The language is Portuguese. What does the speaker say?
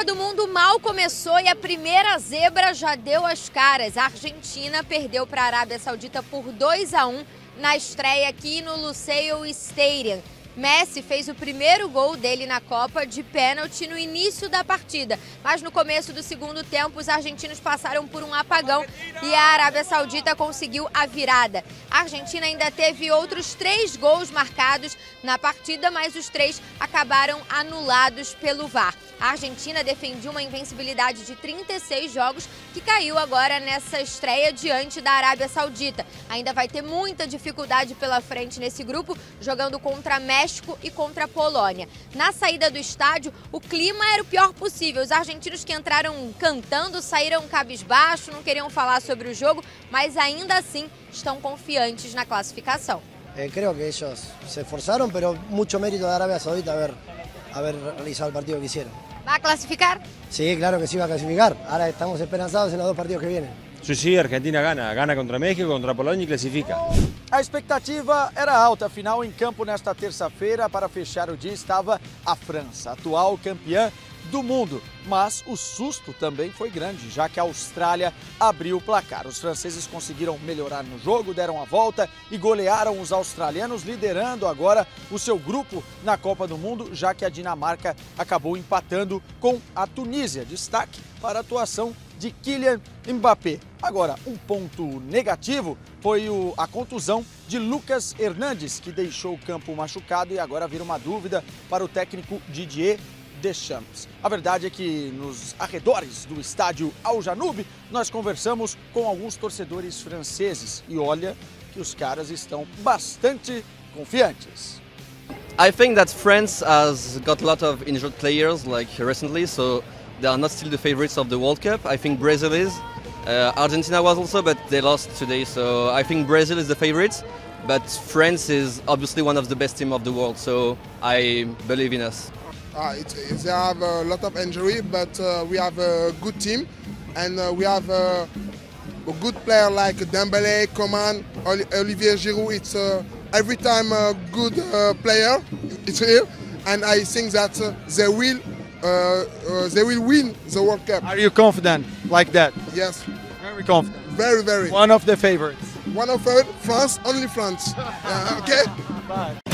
Copa do Mundo mal começou e a primeira zebra já deu as caras. A Argentina perdeu para a Arábia Saudita por 2 a 1 na estreia aqui no Lusail Stadium. Messi fez o primeiro gol dele na Copa de pênalti no início da partida, mas no começo do segundo tempo os argentinos passaram por um apagão e a Arábia Saudita conseguiu a virada. A Argentina ainda teve outros três gols marcados na partida, mas os três acabaram anulados pelo VAR. A Argentina defendia uma invencibilidade de 36 jogos que caiu agora nessa estreia diante da Arábia Saudita. Ainda vai ter muita dificuldade pela frente nesse grupo, jogando contra México México e contra a Polônia. Na saída do estádio, o clima era o pior possível. Os argentinos que entraram cantando saíram cabisbaixo, não queriam falar sobre o jogo, mas ainda assim estão confiantes na classificação. Eh, creo que ellos se esforzaron, pero mucho mérito de Arabia Saudita haber, haber realizado el partido que hicieron. ¿Va a clasificar? Sí, claro que sí va a clasificar. Ahora estamos esperanzados en los dos partidos que vienen. Sí, sí, Argentina gana. Gana contra México, contra Polônia e classifica. A expectativa era alta, afinal, em campo nesta terça-feira, para fechar o dia, estava a França, atual campeã do mundo. Mas o susto também foi grande, já que a Austrália abriu o placar. Os franceses conseguiram melhorar no jogo, deram a volta e golearam os australianos, liderando agora o seu grupo na Copa do Mundo, já que a Dinamarca acabou empatando com a Tunísia. Destaque para a atuação de Kylian Mbappé. Agora, um ponto negativo foi o, a contusão de Lucas Hernandes, que deixou o campo machucado e agora vira uma dúvida para o técnico Didier Deschamps. A verdade é que nos arredores do estádio Al Janub nós conversamos com alguns torcedores franceses e olha que os caras estão bastante confiantes. I think that France has got a lot of injured players like recently, so they are not still the favorites of the World Cup. I think Brazil is. Uh, Argentina was also, but they lost today. So I think Brazil is the favorite. But France is obviously one of the best teams of the world. So I believe in us. Uh, it, they have a lot of injury, but uh, we have a good team, and uh, we have a, a, good player like Dembele, Coman, Olivier Giroud. It's uh, every time a good uh, player. It's here, and I think that they will uh, uh, they will win the World Cup. Are you confident like that? Yes. Very confident. Very, very. One of the favorites. One of France, only France. uh, okay? Bye.